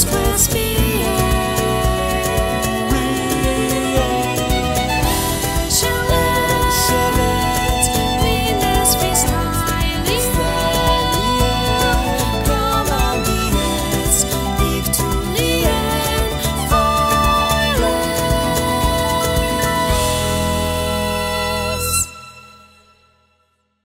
square space.